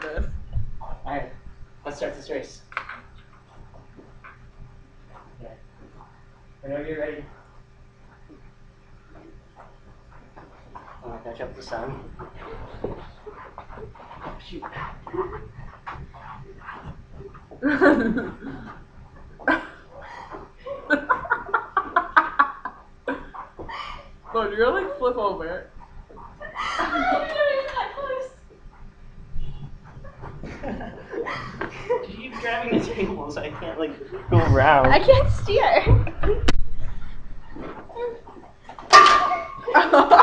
this. Alright, let's start this race. Okay. Whenever you're ready. I'm gonna catch up with the sun. Oh, shoot. Bro, you're gonna like flip over. you keep grabbing the table so I can't like go around. I can't steer.